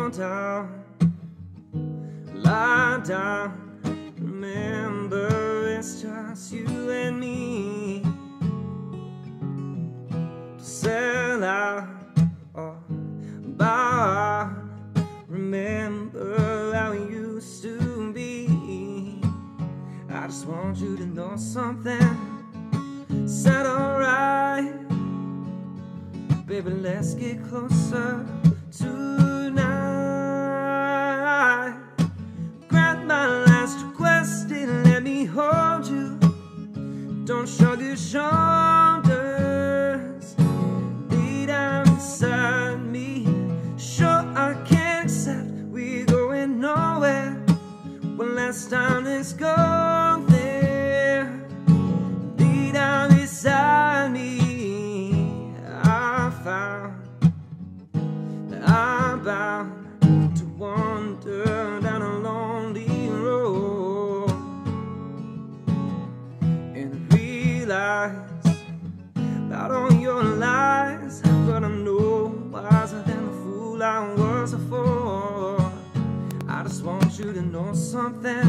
on down, lie down. Remember, it's just you and me. To sell out or out. Remember how it used to be. I just want you to know something. Said alright, baby, let's get closer bound to wander down a lonely road and realize about all your lies. But I'm no wiser than the fool I was before. I just want you to know something.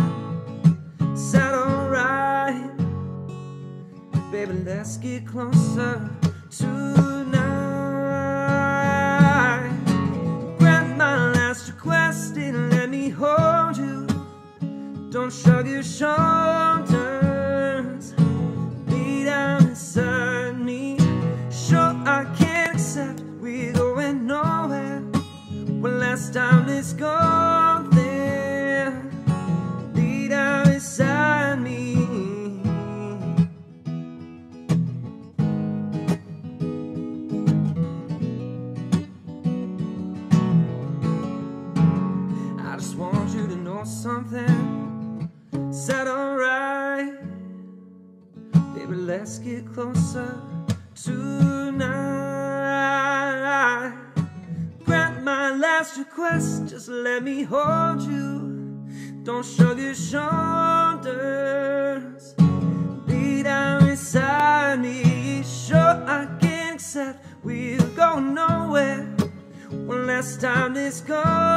Said alright, baby, let's get closer tonight. Don't shrug your shoulders. Be down beside me. Sure, I can't accept we're going nowhere. One last time, let's go there. Be down beside me. I just want you to know something. Said alright, baby, let's get closer tonight. Grant my last request, just let me hold you. Don't shrug your shoulders. Be down beside me. Sure, I can accept we'll go nowhere. One last time, let's go